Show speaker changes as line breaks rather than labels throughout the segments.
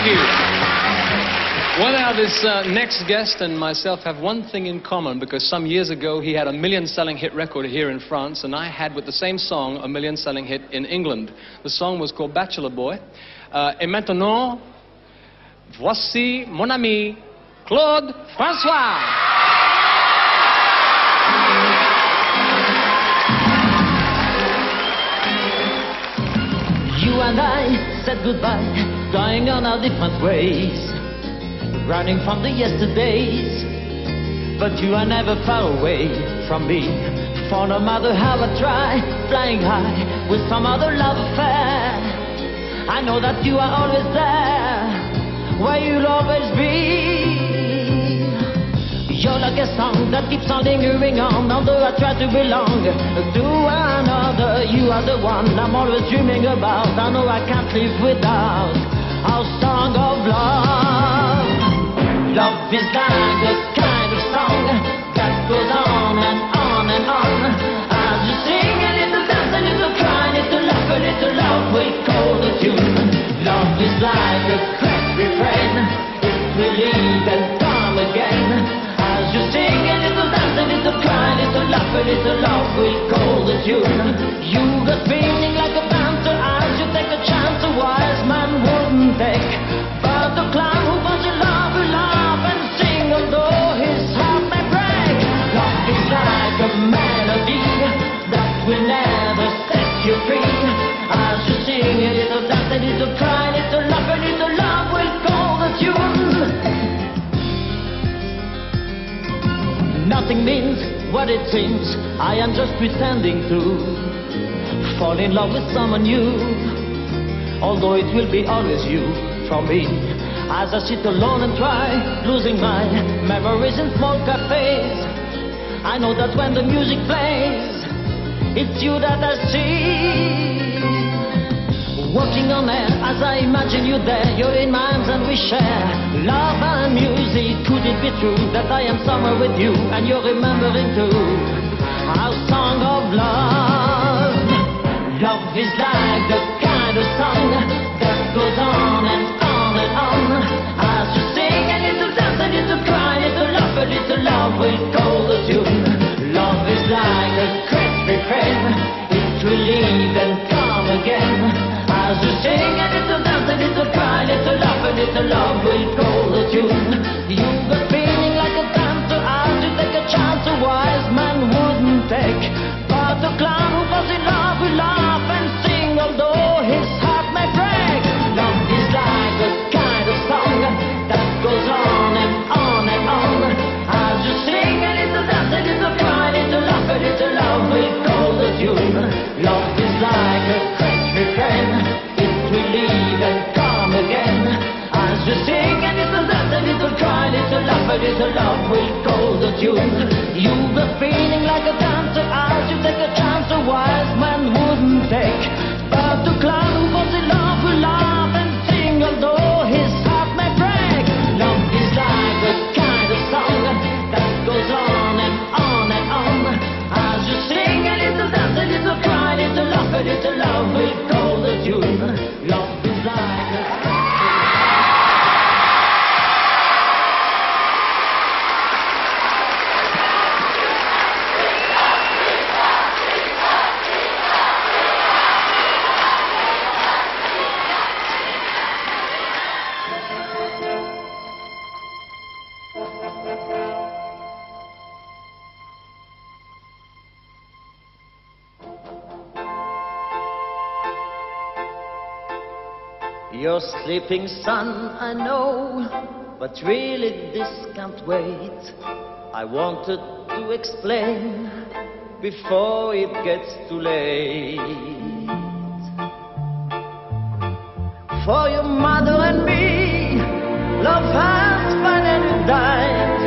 Thank you. Well, now, this uh, next guest and myself have one thing in common because some years ago he had a million selling hit record here in France, and I had, with the same song, a million selling hit in England. The song was called Bachelor Boy. Uh, et maintenant, voici mon ami Claude François.
You and I said goodbye, dying on our different ways, running from the yesterdays. But you are never far away from me. For no matter how I try, flying high with some other love affair, I know that you are always there, where you'll always be. You're like a song that keeps on lingering on, although I try to belong to another. You are the one I'm always dreaming about. I know I can't live without our song of love. Love is like a kind of song that goes on and on and on. As you sing a little dance, a little cry, a little laugh, a little love will call the tune. Love is like Like a take a chance a wise man wouldn't take. But the clown who love and sing although his heart may break. Love is like a melody that will never set you free. As you sing little dance, a little cry, little laugh, a little love will call the tune. Nothing means what it seems. I am just pretending to fall in love with someone new. Although it will be always you for me. As I sit alone and try, losing my memories in small cafes. I know that when the music plays, it's you that I see. Walking on air as I imagine you there, you're in my arms and we share love and music. Could it be true that I am somewhere with you and you're remembering too our song of love? Love is like the kind of song a little laugh, a love will call the tune. You got feeling like a dancer as you take a chance a wise man wouldn't take. But the clown Your sleeping son, I know, but really this can't wait. I wanted to explain before it gets too late. For your mother and me, love has finally died.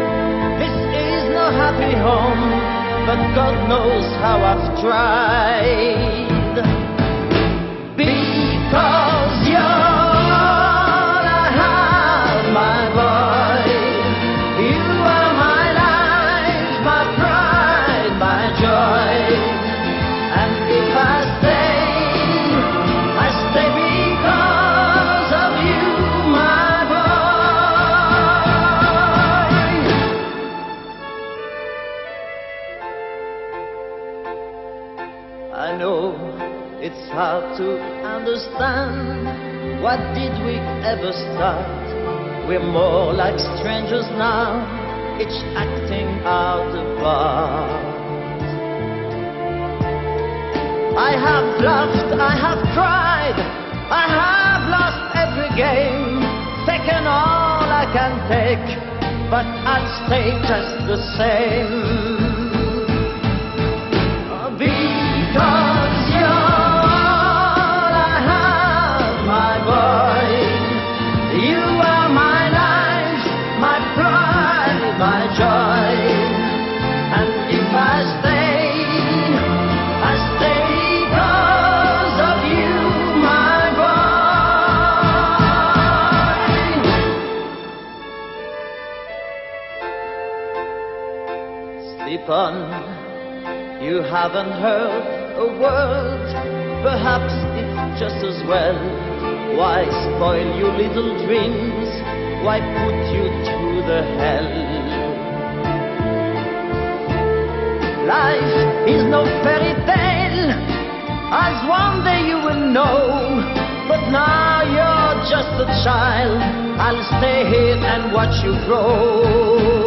This is no happy home, but God knows how I've tried. It's hard to understand. What did we ever start? We're more like strangers now, each acting out a part. I have laughed, I have cried, I have lost every game, taken all I can take, but I'll stay just the same. Haven't heard a word, perhaps it's just as well. Why spoil your little dreams? Why put you through the hell? Life is no fairy tale, as one day you will know. But now you're just a child. I'll stay here and watch you grow.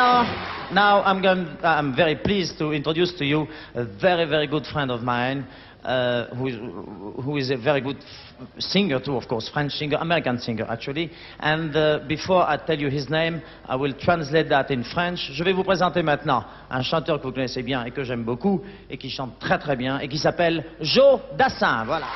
Maintenant, now I'm, going, I'm very pleased to introduce to you a very, very good friend of mine, uh, who, is, who is a very good singer too, of course, French singer, American singer actually. And uh, before I tell you his name, I will translate that in French. Je vais vous présenter maintenant un chanteur que vous connaissez bien et que j'aime beaucoup et qui chante très très bien et qui s'appelle Joe Dassin. Voilà.